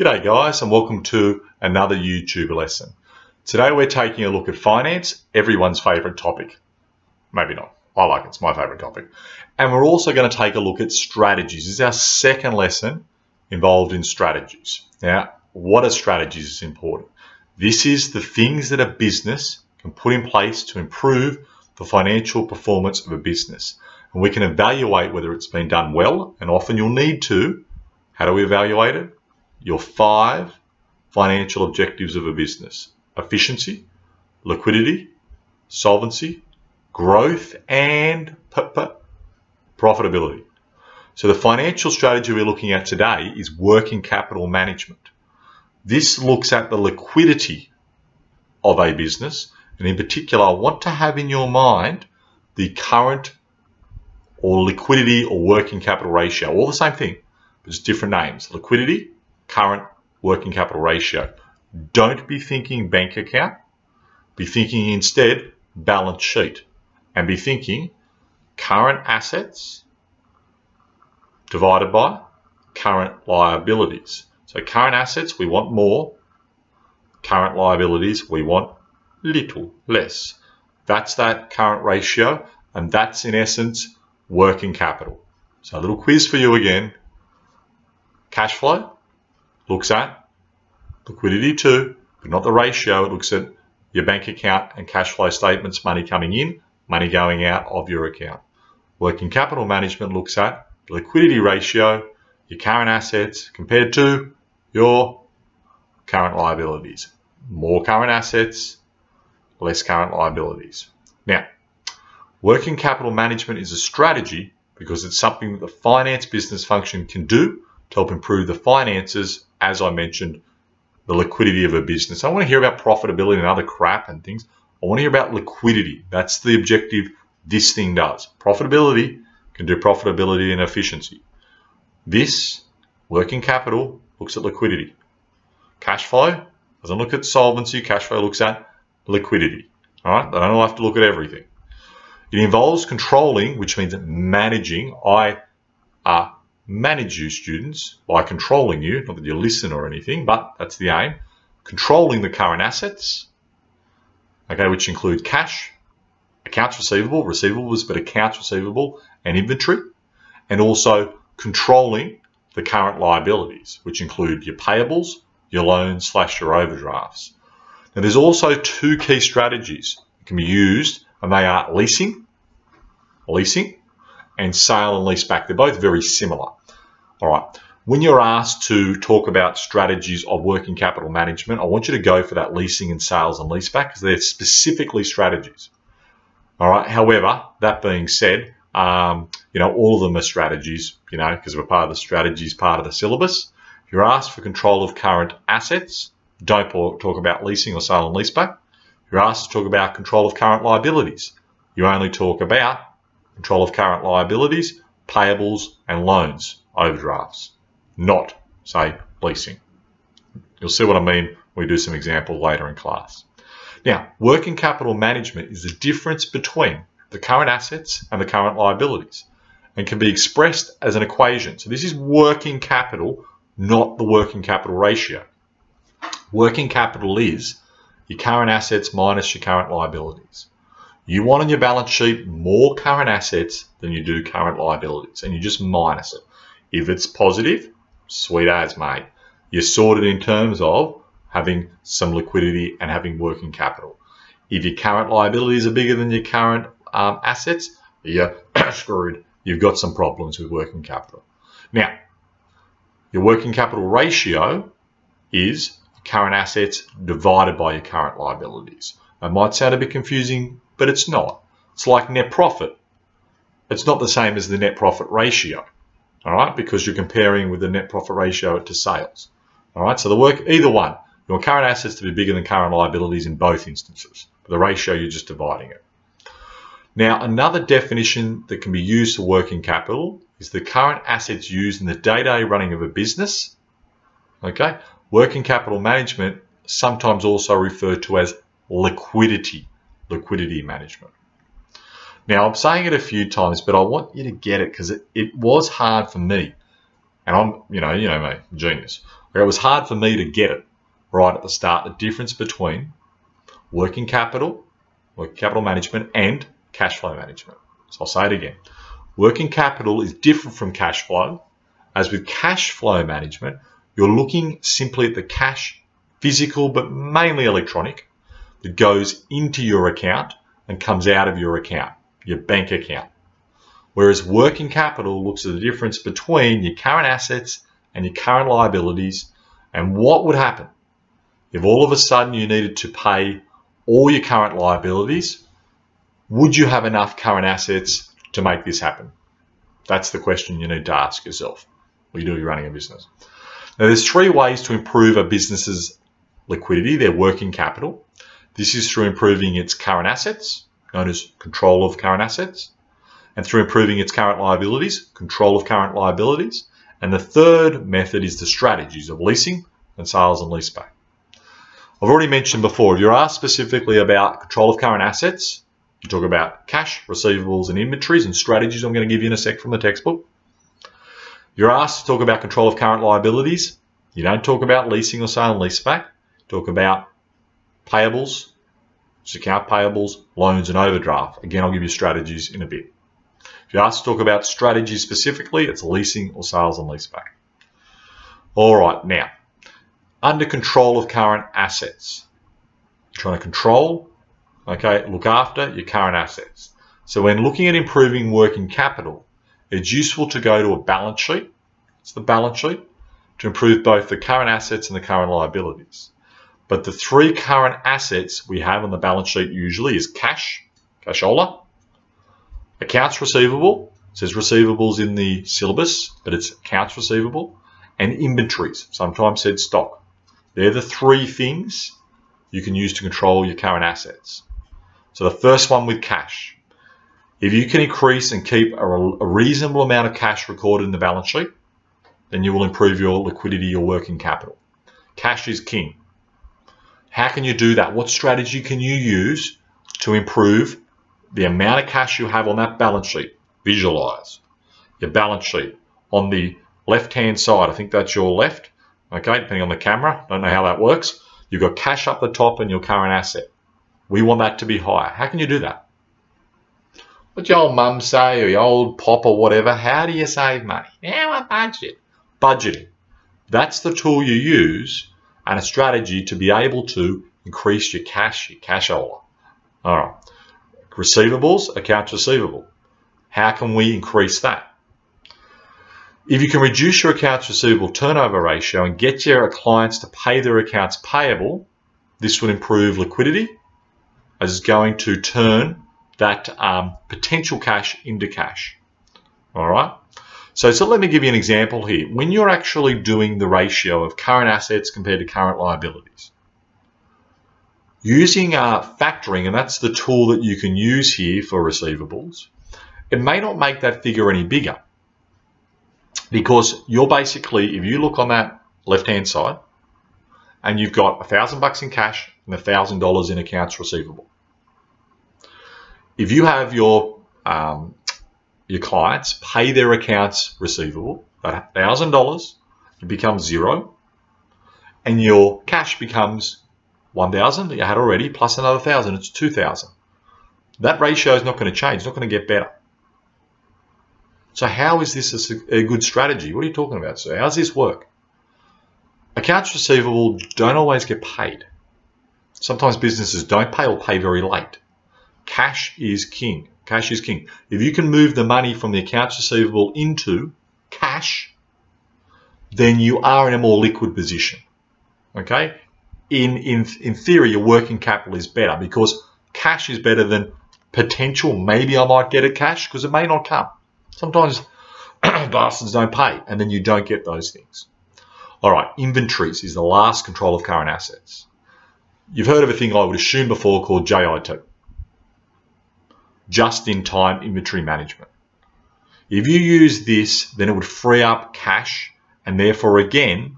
G'day guys and welcome to another YouTube lesson. Today we're taking a look at finance, everyone's favourite topic. Maybe not. I like it, it's my favourite topic. And we're also going to take a look at strategies. This is our second lesson involved in strategies. Now, what are strategies is important. This is the things that a business can put in place to improve the financial performance of a business. And we can evaluate whether it's been done well, and often you'll need to. How do we evaluate it? Your five financial objectives of a business efficiency, liquidity, solvency, growth, and profitability. So, the financial strategy we're looking at today is working capital management. This looks at the liquidity of a business, and in particular, I want to have in your mind the current or liquidity or working capital ratio, all the same thing, but just different names. Liquidity, current working capital ratio. Don't be thinking bank account. Be thinking instead balance sheet and be thinking current assets divided by current liabilities. So current assets, we want more. Current liabilities, we want little less. That's that current ratio, and that's in essence working capital. So a little quiz for you again. Cash flow, looks at liquidity too, but not the ratio. It looks at your bank account and cash flow statements, money coming in, money going out of your account. Working capital management looks at the liquidity ratio, your current assets compared to your current liabilities. More current assets, less current liabilities. Now, working capital management is a strategy because it's something that the finance business function can do to help improve the finances as I mentioned, the liquidity of a business. I want to hear about profitability and other crap and things. I want to hear about liquidity. That's the objective this thing does. Profitability can do profitability and efficiency. This working capital looks at liquidity. Cash flow doesn't look at solvency. Cash flow looks at liquidity. All right, they don't have to look at everything. It involves controlling, which means managing. I uh, manage you students by controlling you, not that you listen or anything, but that's the aim, controlling the current assets, okay, which include cash, accounts receivable, receivables, but accounts receivable and inventory, and also controlling the current liabilities, which include your payables, your loans slash your overdrafts. Now there's also two key strategies that can be used, and they are leasing, leasing, and sale and lease back. They're both very similar. All right. When you're asked to talk about strategies of working capital management, I want you to go for that leasing and sales and leaseback because they're specifically strategies. All right. However, that being said, um, you know, all of them are strategies, you know, because we're part of the strategies part of the syllabus. If you're asked for control of current assets, don't talk about leasing or sale and leaseback. If you're asked to talk about control of current liabilities, you only talk about control of current liabilities, payables, and loans overdrafts, not, say, leasing. You'll see what I mean when we do some example later in class. Now, working capital management is the difference between the current assets and the current liabilities and can be expressed as an equation. So this is working capital, not the working capital ratio. Working capital is your current assets minus your current liabilities. You want on your balance sheet more current assets than you do current liabilities, and you just minus it. If it's positive, sweet as, mate. You're sorted in terms of having some liquidity and having working capital. If your current liabilities are bigger than your current um, assets, you're screwed. You've got some problems with working capital. Now, your working capital ratio is current assets divided by your current liabilities. It might sound a bit confusing, but it's not. It's like net profit. It's not the same as the net profit ratio all right, because you're comparing with the net profit ratio to sales. All right, so the work, either one, you want current assets to be bigger than current liabilities in both instances. The ratio, you're just dividing it. Now, another definition that can be used for working capital is the current assets used in the day-to-day -day running of a business. Okay, working capital management sometimes also referred to as liquidity, liquidity management. Now, I'm saying it a few times, but I want you to get it because it, it was hard for me. And I'm, you know, you know me, genius. It was hard for me to get it right at the start, the difference between working capital, working capital management, and cash flow management. So I'll say it again. Working capital is different from cash flow. As with cash flow management, you're looking simply at the cash, physical but mainly electronic, that goes into your account and comes out of your account, your bank account. Whereas working capital looks at the difference between your current assets and your current liabilities and what would happen if all of a sudden you needed to pay all your current liabilities, would you have enough current assets to make this happen? That's the question you need to ask yourself when you do running a business. Now, there's three ways to improve a business's liquidity, their working capital. This is through improving its current assets, known as control of current assets, and through improving its current liabilities, control of current liabilities. And the third method is the strategies of leasing and sales and leaseback. I've already mentioned before, if you're asked specifically about control of current assets, you talk about cash, receivables, and inventories and strategies I'm going to give you in a sec from the textbook. You're asked to talk about control of current liabilities. You don't talk about leasing or sale and leaseback. Talk about payables, account payables, loans, and overdraft. Again, I'll give you strategies in a bit. If you're asked to talk about strategies specifically, it's leasing or sales and leaseback. All right, now, under control of current assets. You're trying to control, okay, look after your current assets. So when looking at improving working capital, it's useful to go to a balance sheet. It's the balance sheet to improve both the current assets and the current liabilities. But the three current assets we have on the balance sheet usually is cash, cashola, accounts receivable, says receivables in the syllabus, but it's accounts receivable, and inventories, sometimes said stock. They're the three things you can use to control your current assets. So the first one with cash. If you can increase and keep a, a reasonable amount of cash recorded in the balance sheet, then you will improve your liquidity, your working capital. Cash is king. How can you do that? What strategy can you use to improve the amount of cash you have on that balance sheet? Visualize your balance sheet on the left hand side. I think that's your left okay, depending on the camera. Don't know how that works. You've got cash up the top and your current asset. We want that to be higher. How can you do that? What your old mum say or your old pop or whatever, how do you save money? Now a budget. Budgeting. That's the tool you use and a strategy to be able to increase your cash, your cashola. All right. Receivables, accounts receivable. How can we increase that? If you can reduce your accounts receivable turnover ratio and get your clients to pay their accounts payable, this will improve liquidity as it's going to turn that um, potential cash into cash. All right. So, so let me give you an example here. When you're actually doing the ratio of current assets compared to current liabilities, using uh, factoring, and that's the tool that you can use here for receivables, it may not make that figure any bigger because you're basically, if you look on that left-hand side, and you've got a thousand bucks in cash and a thousand dollars in accounts receivable. If you have your um, your clients pay their accounts receivable, that thousand dollars, it becomes zero, and your cash becomes one thousand that you had already plus another thousand, it's two thousand. That ratio is not going to change, it's not going to get better. So how is this a, a good strategy? What are you talking about, sir? How does this work? Accounts receivable don't always get paid. Sometimes businesses don't pay or pay very late. Cash is king. Cash is king. If you can move the money from the accounts receivable into cash, then you are in a more liquid position. Okay? In, in, in theory, your working capital is better because cash is better than potential. Maybe I might get a cash because it may not come. Sometimes bastards don't pay and then you don't get those things. All right, inventories is the last control of current assets. You've heard of a thing I would assume before called JIT, just-in-time inventory management. If you use this, then it would free up cash and therefore again,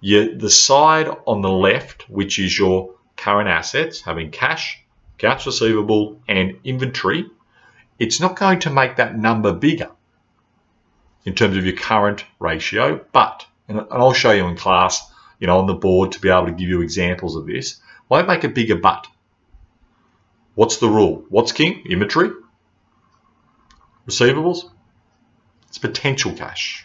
you, the side on the left, which is your current assets, having cash, accounts receivable and inventory, it's not going to make that number bigger in terms of your current ratio, but and, and I'll show you in class, you know, on the board to be able to give you examples of this. won't make a bigger but? What's the rule? What's king? Inventory? Receivables? It's potential cash.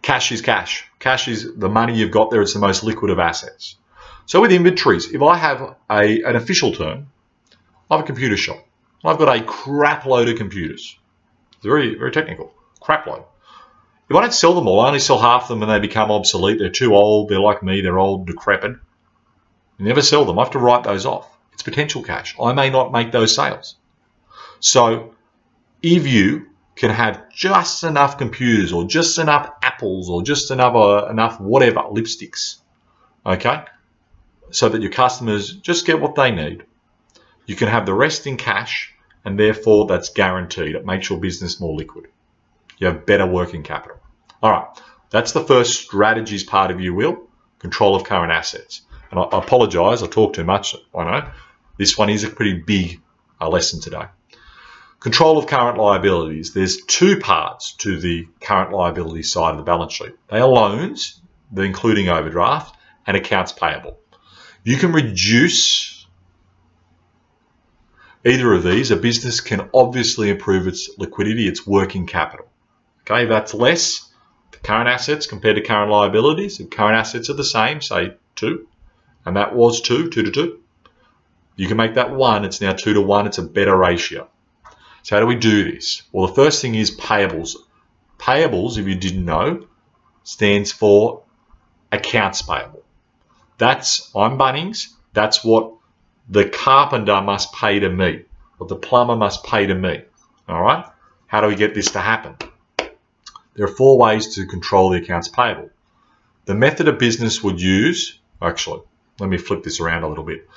Cash is cash. Cash is the money you've got there. It's the most liquid of assets. So with inventories, if I have a, an official term, I have a computer shop. I've got a crap load of computers. It's very, very technical. Crap load. If I don't sell them all, I only sell half of them and they become obsolete. They're too old. They're like me. They're old, decrepit. You never sell them. I have to write those off. It's potential cash. I may not make those sales. So if you can have just enough computers or just enough apples or just enough, uh, enough whatever, lipsticks, okay, so that your customers just get what they need, you can have the rest in cash and therefore that's guaranteed. It makes your business more liquid. You have better working capital. All right, that's the first strategies part of your will, control of current assets. And I, I apologize, I talk too much, I know. This one is a pretty big uh, lesson today. Control of current liabilities. There's two parts to the current liability side of the balance sheet. They are loans, including overdraft, and accounts payable. You can reduce either of these, a business can obviously improve its liquidity, its working capital. Okay, that's less the current assets compared to current liabilities. If current assets are the same, say two, and that was two, two to two, you can make that one, it's now two to one, it's a better ratio. So how do we do this? Well, the first thing is payables. Payables, if you didn't know, stands for accounts payable. That's, I'm Bunnings, that's what the carpenter must pay to me, or the plumber must pay to me. All right? How do we get this to happen? There are four ways to control the accounts payable. The method a business would use, actually, let me flip this around a little bit.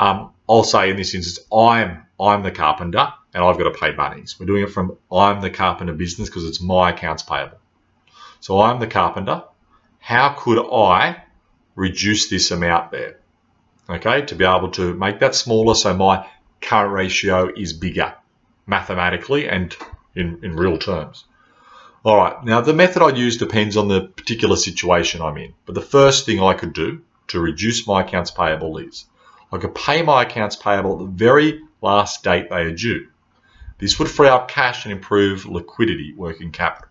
Um, I'll say in this instance, I'm I'm the carpenter and I've got to pay Bunnings. We're doing it from I'm the carpenter business because it's my accounts payable. So I'm the carpenter. How could I reduce this amount there? okay, to be able to make that smaller so my current ratio is bigger mathematically and in, in real terms. All right, now the method I use depends on the particular situation I'm in, but the first thing I could do to reduce my accounts payable is I could pay my accounts payable at the very last date they are due. This would free up cash and improve liquidity, working capital.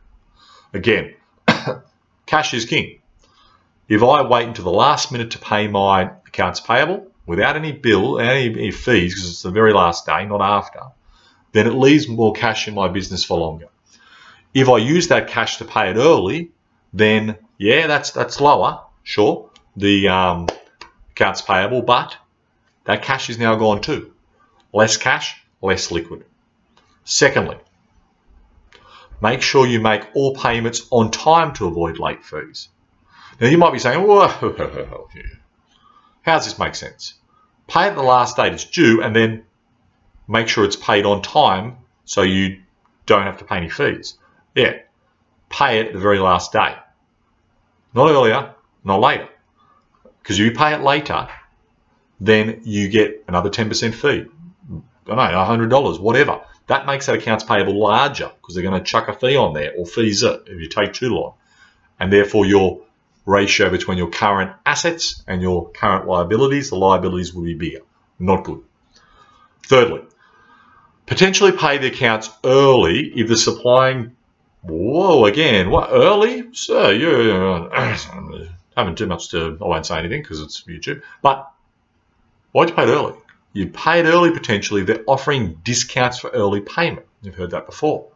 Again, cash is king. If I wait until the last minute to pay my accounts payable without any bill, any, any fees, because it's the very last day, not after, then it leaves more cash in my business for longer. If I use that cash to pay it early, then yeah, that's that's lower, sure, the um, accounts payable, but that cash is now gone too. Less cash, less liquid. Secondly, make sure you make all payments on time to avoid late fees. Now you might be saying, well, how does this make sense? Pay at the last date it's due and then make sure it's paid on time so you don't have to pay any fees. Yeah, pay it at the very last day. Not earlier, not later. Because if you pay it later, then you get another 10% fee. I don't know, $100, whatever. That makes that accounts payable larger because they're going to chuck a fee on there or fees it if you take too long. And therefore your ratio between your current assets and your current liabilities, the liabilities will be bigger. Not good. Thirdly, potentially pay the accounts early if the supplying. Whoa, again, what early? Sir, you're having too much to. I won't say anything because it's YouTube. But why'd you pay it early? You pay it early potentially. They're offering discounts for early payment. You've heard that before.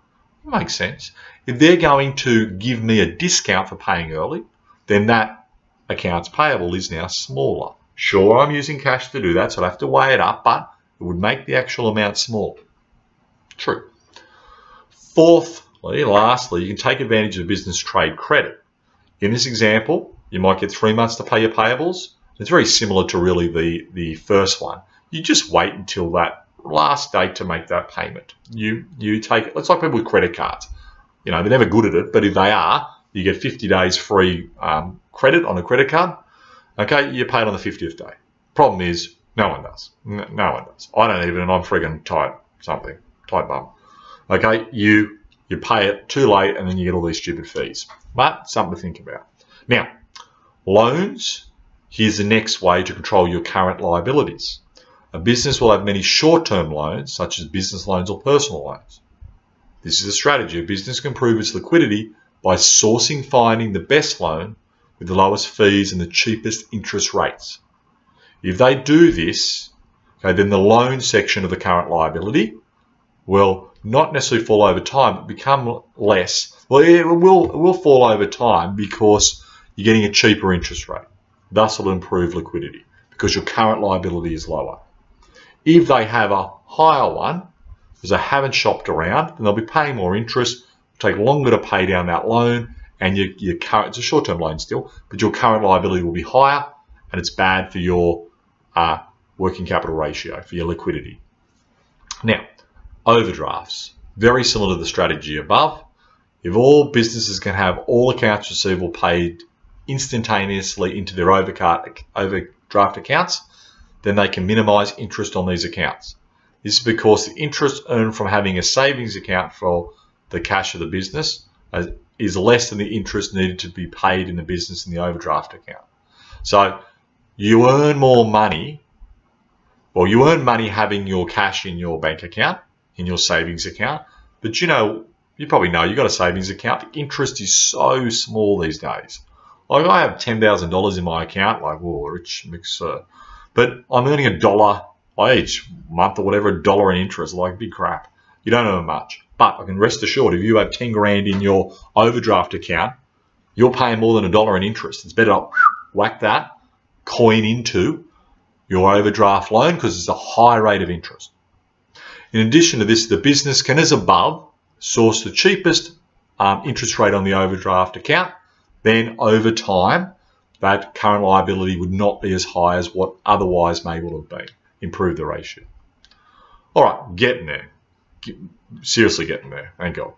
It makes sense. If they're going to give me a discount for paying early, then that accounts payable is now smaller. Sure, I'm using cash to do that, so I have to weigh it up, but it would make the actual amount smaller. True. Fourthly, lastly, you can take advantage of business trade credit. In this example, you might get three months to pay your payables. It's very similar to really the, the first one. You just wait until that last date to make that payment. You you take it. It's like people with credit cards. You know, they're never good at it, but if they are, you get 50 days free um, credit on a credit card. Okay, you pay it on the 50th day. Problem is, no one does. No one does. I don't even, and I'm frigging tight something, tight bum. Okay, you you pay it too late and then you get all these stupid fees. But something to think about. Now, loans, here's the next way to control your current liabilities. A business will have many short-term loans, such as business loans or personal loans. This is a strategy. A business can improve its liquidity by sourcing finding the best loan with the lowest fees and the cheapest interest rates. If they do this, okay, then the loan section of the current liability will not necessarily fall over time, but become less. Well, it will, it will fall over time because you're getting a cheaper interest rate. Thus, it'll improve liquidity because your current liability is lower. If they have a higher one, because they haven't shopped around, then they'll be paying more interest, take longer to pay down that loan, and your, your current, it's a short-term loan still, but your current liability will be higher, and it's bad for your uh, working capital ratio, for your liquidity. Now, overdrafts. Very similar to the strategy above. If all businesses can have all accounts receivable paid instantaneously into their overdraft accounts, then they can minimize interest on these accounts. This is because the interest earned from having a savings account for the cash of the business uh, is less than the interest needed to be paid in the business in the overdraft account. So you earn more money, well, you earn money having your cash in your bank account, in your savings account, but you know, you probably know you've got a savings account. The interest is so small these days. Like I have $10,000 in my account, like, whoa, rich mixer. But I'm earning a dollar each month or whatever, a dollar in interest, like big crap. You don't earn much. But I can rest assured, if you have 10 grand in your overdraft account, you're paying more than a dollar in interest. It's better to whack that coin into your overdraft loan because it's a high rate of interest. In addition to this, the business can, as above, source the cheapest um, interest rate on the overdraft account. Then over time, that current liability would not be as high as what otherwise may well have been. Improve the ratio. All right, getting there. seriously getting there. Thank God.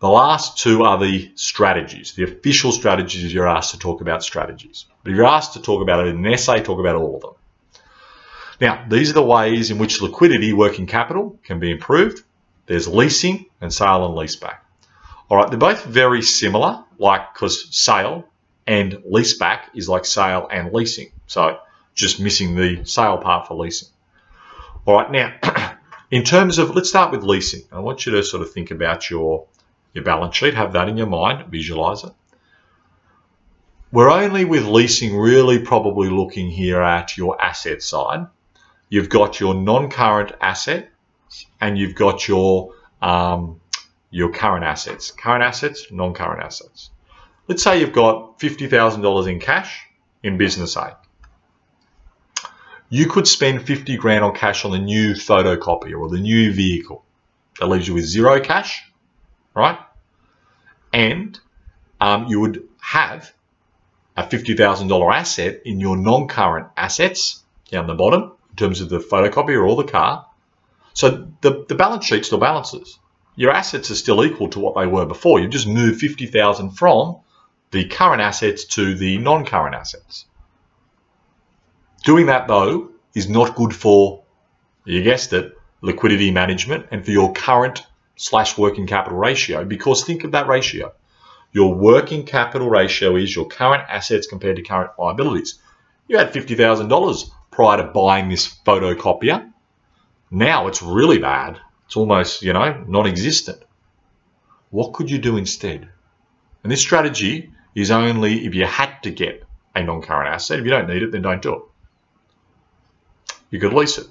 The last two are the strategies, the official strategies you're asked to talk about strategies. But if you're asked to talk about it in an essay, talk about all of them. Now, these are the ways in which liquidity, working capital, can be improved. There's leasing and sale and leaseback. All right, they're both very similar, like because sale and leaseback is like sale and leasing. So just missing the sale part for leasing. All right, now, in terms of, let's start with leasing. I want you to sort of think about your, your balance sheet, have that in your mind, visualize it. We're only with leasing really probably looking here at your asset side. You've got your non-current asset and you've got your um, your current assets. Current assets, non-current assets. Let's say you've got $50,000 in cash in business A. You could spend 50 grand on cash on the new photocopier or the new vehicle. That leaves you with zero cash, right? And um, you would have a $50,000 asset in your non-current assets down the bottom in terms of the photocopier or the car. So the, the balance sheet still balances. Your assets are still equal to what they were before. You've just moved 50,000 from the current assets to the non-current assets. Doing that though is not good for, you guessed it, liquidity management and for your current slash working capital ratio because think of that ratio. Your working capital ratio is your current assets compared to current liabilities. You had $50,000 prior to buying this photocopier. Now it's really bad. It's almost, you know, non-existent. What could you do instead? And this strategy is only if you had to get a non-current asset. If you don't need it, then don't do it. You could lease it.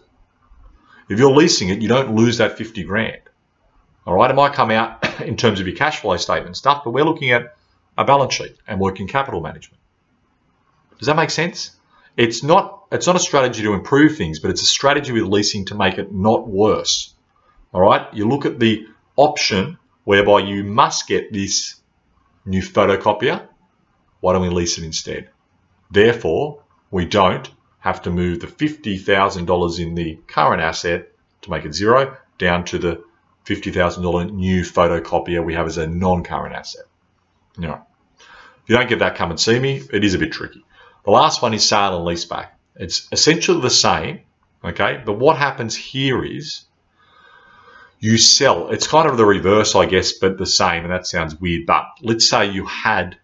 If you're leasing it, you don't lose that 50 grand. All right, it might come out in terms of your cash flow statement stuff, but we're looking at a balance sheet and working capital management. Does that make sense? It's not it's not a strategy to improve things, but it's a strategy with leasing to make it not worse. All right, you look at the option whereby you must get this new photocopier why don't we lease it instead? Therefore, we don't have to move the $50,000 in the current asset to make it zero down to the $50,000 new photocopier we have as a non-current asset. Now, if you don't get that, come and see me. It is a bit tricky. The last one is sale and leaseback. It's essentially the same, okay? But what happens here is you sell. It's kind of the reverse, I guess, but the same, and that sounds weird. But let's say you had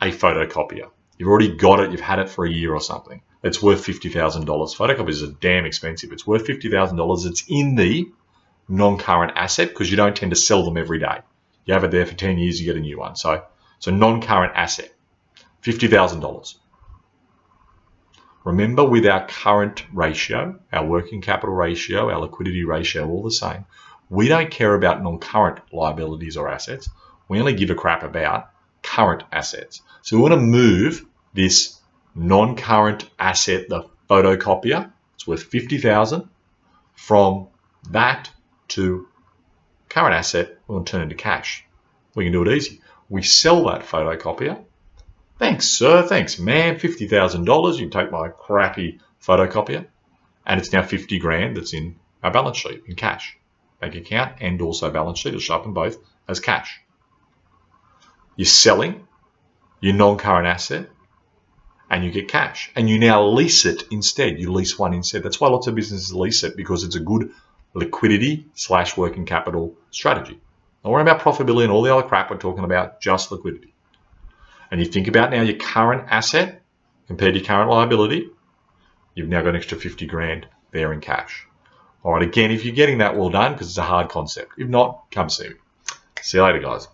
a photocopier. You've already got it, you've had it for a year or something. It's worth $50,000. Photocopiers are damn expensive. It's worth $50,000. It's in the non-current asset because you don't tend to sell them every day. You have it there for 10 years, you get a new one. So a non-current asset, $50,000. Remember with our current ratio, our working capital ratio, our liquidity ratio, all the same, we don't care about non-current liabilities or assets. We only give a crap about current assets. So we want to move this non-current asset, the photocopier, it's worth 50,000 from that to current asset, we want to turn into cash. We can do it easy. We sell that photocopier. Thanks, sir. Thanks, man. $50,000. You take my crappy photocopier. And it's now 50 grand that's in our balance sheet in cash bank account and also balance sheet. Up in both as cash. You're selling your non-current asset and you get cash. And you now lease it instead. You lease one instead. That's why lots of businesses lease it because it's a good liquidity slash working capital strategy. Don't worry about profitability and all the other crap. We're talking about just liquidity. And you think about now your current asset compared to your current liability, you've now got an extra 50 grand there in cash. All right, again, if you're getting that, well done, because it's a hard concept. If not, come see me. See you later, guys.